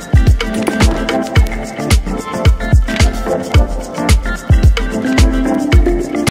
Thank you.